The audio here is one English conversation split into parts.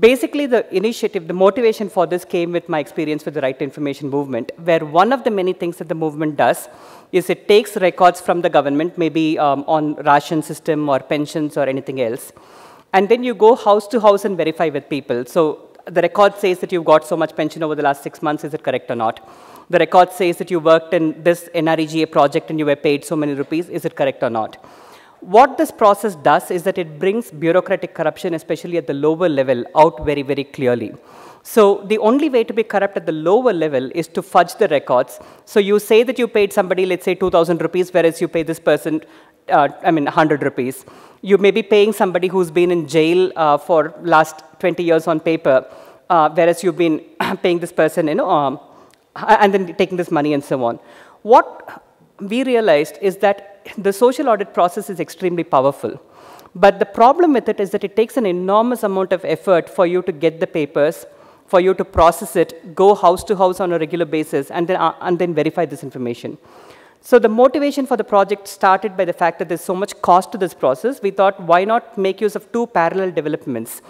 Basically, the initiative, the motivation for this came with my experience with the Right to Information movement, where one of the many things that the movement does is it takes records from the government, maybe um, on ration system or pensions or anything else, and then you go house to house and verify with people. So the record says that you've got so much pension over the last six months, is it correct or not? The record says that you worked in this NREGA project and you were paid so many rupees, is it correct or not? What this process does is that it brings bureaucratic corruption, especially at the lower level, out very, very clearly. So the only way to be corrupt at the lower level is to fudge the records. So you say that you paid somebody, let's say, 2,000 rupees, whereas you pay this person, uh, I mean, 100 rupees. You may be paying somebody who's been in jail uh, for last 20 years on paper, uh, whereas you've been paying this person, you know, um, and then taking this money and so on. What we realized is that the social audit process is extremely powerful. But the problem with it is that it takes an enormous amount of effort for you to get the papers, for you to process it, go house to house on a regular basis, and then, uh, and then verify this information. So the motivation for the project started by the fact that there's so much cost to this process. We thought, why not make use of two parallel developments?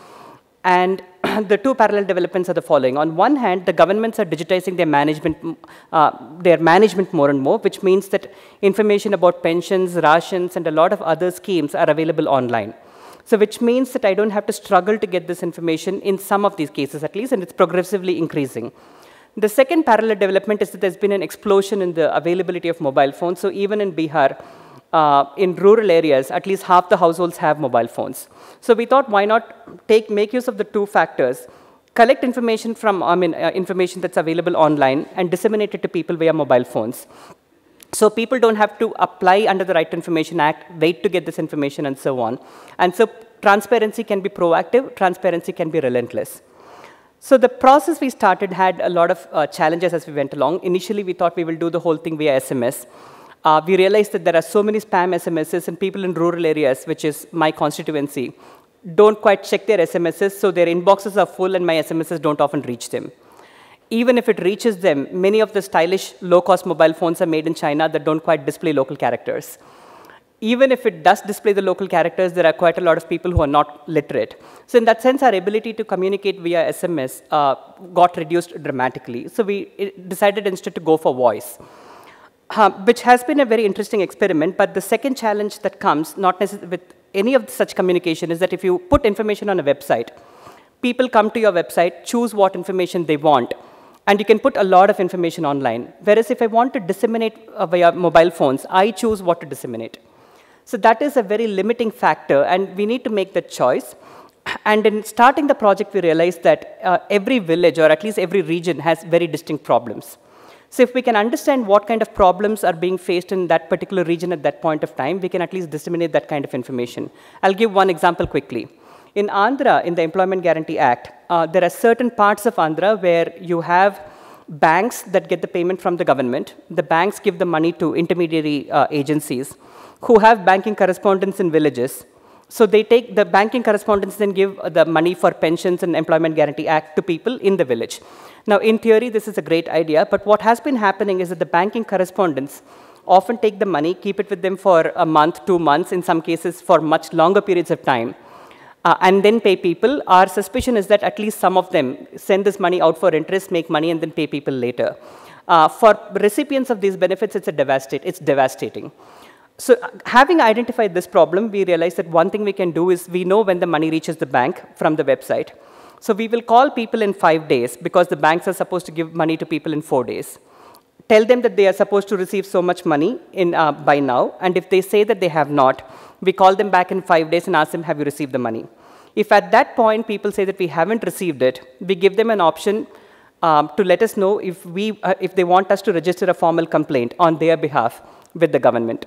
And the two parallel developments are the following. On one hand, the governments are digitizing their management, uh, their management more and more, which means that information about pensions, rations, and a lot of other schemes are available online. So which means that I don't have to struggle to get this information in some of these cases at least, and it's progressively increasing. The second parallel development is that there's been an explosion in the availability of mobile phones. So even in Bihar, uh, in rural areas, at least half the households have mobile phones. So we thought, why not take, make use of the two factors, collect information from, I mean, uh, information that's available online and disseminate it to people via mobile phones. So people don't have to apply under the Right to Information Act, wait to get this information and so on. And so transparency can be proactive, transparency can be relentless. So the process we started had a lot of uh, challenges as we went along. Initially, we thought we will do the whole thing via SMS uh, we realized that there are so many spam SMSs and people in rural areas, which is my constituency, don't quite check their SMSs, so their inboxes are full and my SMSs don't often reach them. Even if it reaches them, many of the stylish, low-cost mobile phones are made in China that don't quite display local characters. Even if it does display the local characters, there are quite a lot of people who are not literate. So in that sense, our ability to communicate via SMS uh, got reduced dramatically. So we decided instead to go for voice uh, which has been a very interesting experiment. But the second challenge that comes, not with any of such communication, is that if you put information on a website, people come to your website, choose what information they want, and you can put a lot of information online. Whereas if I want to disseminate uh, via mobile phones, I choose what to disseminate. So that is a very limiting factor, and we need to make that choice. And in starting the project, we realized that uh, every village, or at least every region, has very distinct problems. So if we can understand what kind of problems are being faced in that particular region at that point of time, we can at least disseminate that kind of information. I'll give one example quickly. In Andhra, in the Employment Guarantee Act, uh, there are certain parts of Andhra where you have banks that get the payment from the government. The banks give the money to intermediary uh, agencies who have banking correspondents in villages. So they take the banking correspondents and give the money for pensions and Employment Guarantee Act to people in the village. Now, in theory, this is a great idea, but what has been happening is that the banking correspondents often take the money, keep it with them for a month, two months, in some cases for much longer periods of time, uh, and then pay people. Our suspicion is that at least some of them send this money out for interest, make money, and then pay people later. Uh, for recipients of these benefits, it's, a devastate, it's devastating. So uh, having identified this problem, we realized that one thing we can do is we know when the money reaches the bank from the website. So we will call people in five days because the banks are supposed to give money to people in four days. Tell them that they are supposed to receive so much money in, uh, by now, and if they say that they have not, we call them back in five days and ask them, have you received the money? If at that point people say that we haven't received it, we give them an option um, to let us know if, we, uh, if they want us to register a formal complaint on their behalf with the government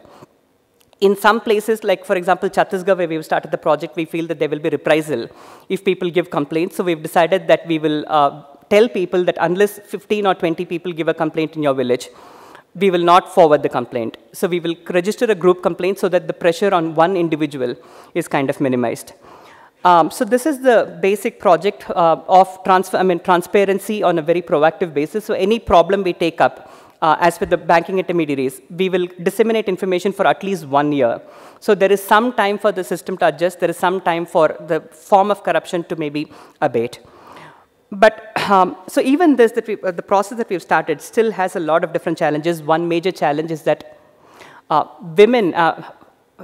in some places, like for example, Chhattisgarh, where we've started the project, we feel that there will be reprisal if people give complaints. So we've decided that we will uh, tell people that unless 15 or 20 people give a complaint in your village, we will not forward the complaint. So we will register a group complaint so that the pressure on one individual is kind of minimized. Um, so this is the basic project uh, of transfer, I mean, transparency on a very proactive basis. So any problem we take up, uh, as with the banking intermediaries, we will disseminate information for at least one year. So there is some time for the system to adjust. There is some time for the form of corruption to maybe abate. But um, so even this, that we, uh, the process that we've started still has a lot of different challenges. One major challenge is that uh, women uh,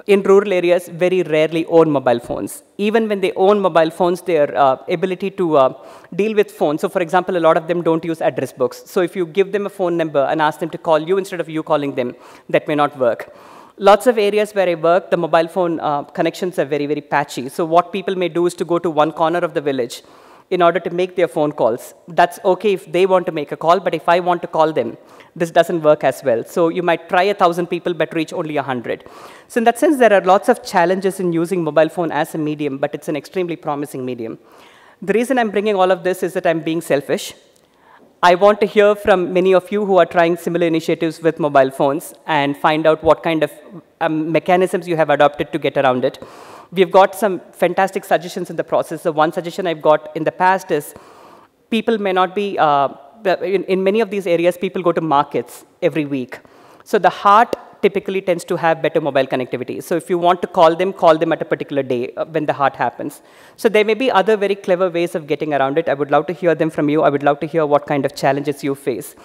in rural areas very rarely own mobile phones. Even when they own mobile phones, their uh, ability to uh, deal with phones. So for example, a lot of them don't use address books. So if you give them a phone number and ask them to call you instead of you calling them, that may not work. Lots of areas where I work, the mobile phone uh, connections are very, very patchy. So what people may do is to go to one corner of the village in order to make their phone calls. That's okay if they want to make a call, but if I want to call them, this doesn't work as well. So you might try a thousand people, but reach only a hundred. So in that sense, there are lots of challenges in using mobile phone as a medium, but it's an extremely promising medium. The reason I'm bringing all of this is that I'm being selfish. I want to hear from many of you who are trying similar initiatives with mobile phones and find out what kind of um, mechanisms you have adopted to get around it. We've got some fantastic suggestions in the process. The one suggestion I've got in the past is people may not be, uh, in, in many of these areas, people go to markets every week. So the haat typically tends to have better mobile connectivity. So if you want to call them, call them at a particular day uh, when the haat happens. So there may be other very clever ways of getting around it. I would love to hear them from you. I would love to hear what kind of challenges you face.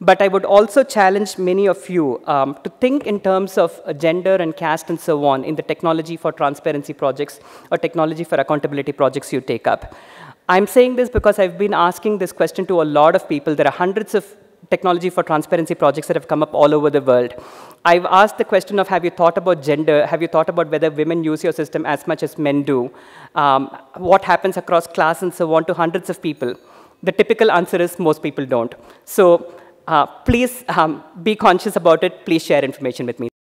But I would also challenge many of you um, to think in terms of gender and caste and so on in the technology for transparency projects or technology for accountability projects you take up. I'm saying this because I've been asking this question to a lot of people. There are hundreds of technology for transparency projects that have come up all over the world. I've asked the question of have you thought about gender? Have you thought about whether women use your system as much as men do? Um, what happens across class and so on to hundreds of people? The typical answer is most people don't. So uh, please um, be conscious about it. Please share information with me.